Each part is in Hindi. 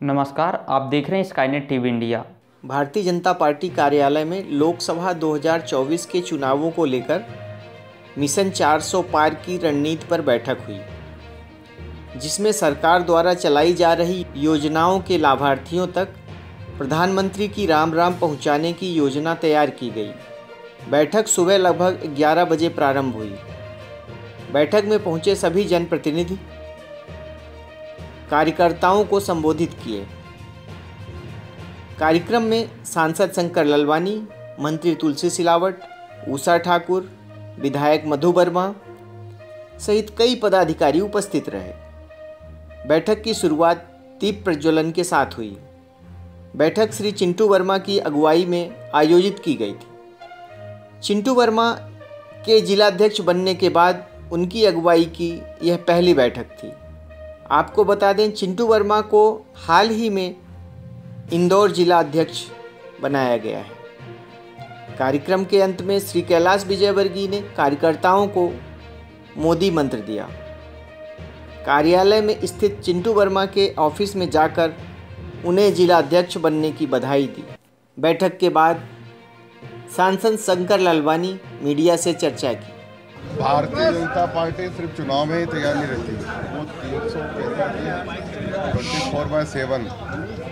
नमस्कार, आप देख रहे हैं Skynet TV India Bharatiya Janata party कार्यालय में लोकसभा 2024 के चुनावों को लेकर मिशन 400 पार की रणनीति पर बैठक हुई, जिसमें सरकार द्वारा चलाई जा रही योजनाओं के लाभार्थियों तक प्रधानमंत्री की राम राम पहुँचाने की योजना तैयार की गई। बैठक सुबह लगभग 11 बजे प्रारंभ हुई। बैठक में पहुँचे सभी जनप्रतिनिधि कार्यकर्ताओं को संबोधित किए। कार्यक्रम में सांसद शंकर ललवानी, मंत्री तुलसी सिलावट उषा ठाकुर, विधायक मधु वर्मा सहित कई पदाधिकारी उपस्थित रहे। बैठक की शुरुआत दीप प्रज्वलन के साथ हुई। बैठक श्री चिंटू वर्मा की अगुवाई में आयोजित की गई थी। चिंटू वर्मा के जिलाध्यक्ष बनने के बाद उनकी अगुवाई की यह पहली बैठक थी। आपको बता दें, चिंटू वर्मा को हाल ही में इंदौर जिला अध्यक्ष बनाया गया है। कार्यक्रम के अंत में श्री कैलाश विजयवर्गीय ने कार्यकर्ताओं को मोदी मंत्र दिया। कार्यालय में स्थित चिंटू वर्मा के ऑफ़िस में जाकर उन्हें जिला अध्यक्ष बनने की बधाई दी। बैठक के बाद सांसद शंकर लालवानी मीडिया से चर्चा की। भारतीय जनता पार्टी सिर्फ़ चुनाव में ही तैयार नहीं रहती। Twenty four by seven.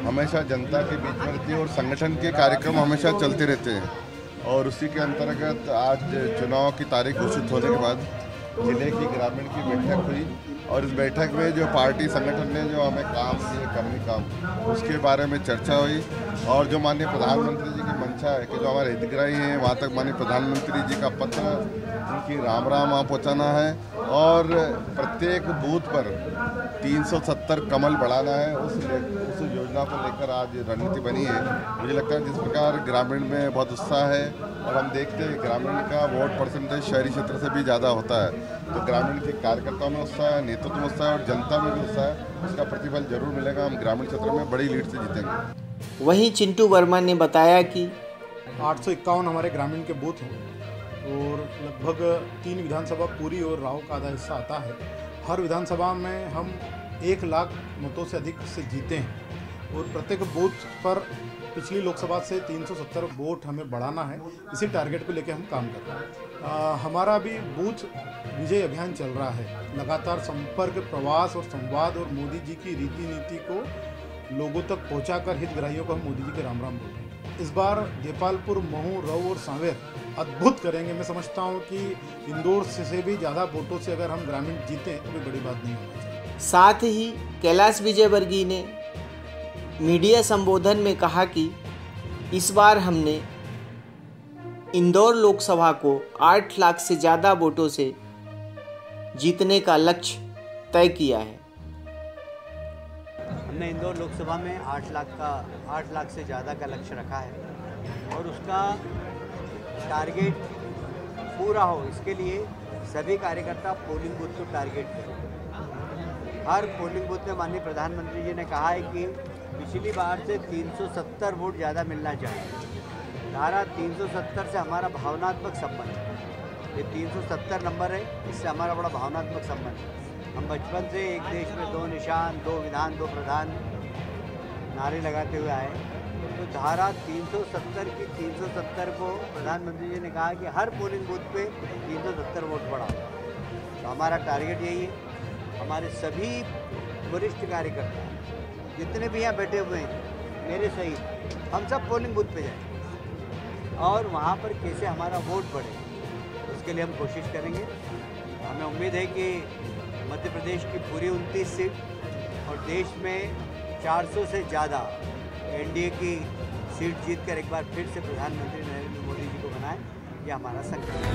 हमेशा जनता के बीच में रहती है और संगठन के कार्यक्रम हमेशा चलते रहते हैं। और उसी के अंतर्गत आज चुनाव की तारीख घोषित होने के बाद ज़िले की ग्रामीण की बैठक हुई और इस बैठक में जो पार्टी संगठन ने जो हमें काम दिए करने काम, उसके बारे में चर्चा हुई। और जो माननीय प्रधानमंत्री जी की मंशा है कि जो हमारे हितग्राही हैं, वहाँ तक माननीय प्रधानमंत्री जी का पत्र, उनकी राम राम वहाँ पहुँचाना है। और प्रत्येक बूथ पर 370 कमल बढ़ाना है, उस उस योजना को लेकर आज रणनीति बनी है। मुझे लगता है जिस प्रकार ग्रामीण में बहुत उत्साह है, और हम देखते हैं ग्रामीण का वोट परसेंटेज शहरी क्षेत्र से भी ज़्यादा होता है। तो ग्रामीण के कार्यकर्ताओं में उत्साह है नेतृत्व में उत्साह है और जनता में भी उत्साह है। उसका प्रतिफल ज़रूर मिलेगा हम ग्रामीण क्षेत्र में बड़ी लीड से जीतेंगे। वहीं चिंटू वर्मा ने बताया कि आठ सौ इक्यावन हमारे ग्रामीण के बूथ हैं और लगभग तीन विधानसभा पूरी और राव का आधा हिस्सा आता है। हर विधानसभा में हम एक लाख मतों से अधिक से जीते हैं। और प्रत्येक बूथ पर पिछली लोकसभा से 370 वोट हमें बढ़ाना है। इसी टारगेट को लेकर हम काम कर रहे हैं। हमारा भी बूथ विजय अभियान चल रहा है। लगातार संपर्क, प्रवास और संवाद और मोदी जी की रीति नीति को लोगों तक पहुंचाकर हितग्राहियों को हम मोदी जी के राम राम बोल रहे हैं। इस बार देपालपुर महू, रऊ और सांवेर अद्भुत करेंगे। मैं समझता हूँ कि इंदौर से भी ज़्यादा वोटों से अगर हम ग्रामीण जीते तो कोई बड़ी बात नहीं होनी चाहिए। साथ ही कैलाश विजयवर्गीय ने मीडिया संबोधन में कहा कि इस बार हमने इंदौर लोकसभा को आठ लाख से ज़्यादा वोटों से जीतने का लक्ष्य तय किया है। हमने इंदौर लोकसभा में आठ लाख का, आठ लाख से ज़्यादा का लक्ष्य रखा है और उसका टारगेट पूरा हो, इसके लिए सभी कार्यकर्ता पोलिंग बूथ को टारगेट करें। हर पोलिंग बूथ में माननीय प्रधानमंत्री जी ने कहा है कि पिछली बार से 370 वोट ज़्यादा मिलना चाहिए धारा 370 से हमारा भावनात्मक संबंध है। ये 370 नंबर है, इससे हमारा बड़ा भावनात्मक संबंध है। हम बचपन से एक देश में दो निशान, दो विधान, दो प्रधान नारे लगाते हुए आए तो धारा 370 की 370 को प्रधानमंत्री जी ने कहा कि हर पोलिंग बूथ पे 370 वोट बढ़ा तो हमारा टारगेट यही है। हमारे सभी वरिष्ठ कार्यकर्ता जितने भी यहाँ बैठे हुए हैं, मेरे सही हम सब पोलिंग बूथ पे जाएँ। और वहाँ पर कैसे हमारा वोट बढ़े, उसके लिए हम कोशिश करेंगे। हमें उम्मीद है कि मध्य प्रदेश की पूरी उनतीस सीट और देश में 400 से ज़्यादा एनडीए की सीट जीतकर एक बार फिर से प्रधानमंत्री नरेंद्र मोदी जी को बनाए, यह हमारा संकल्प है।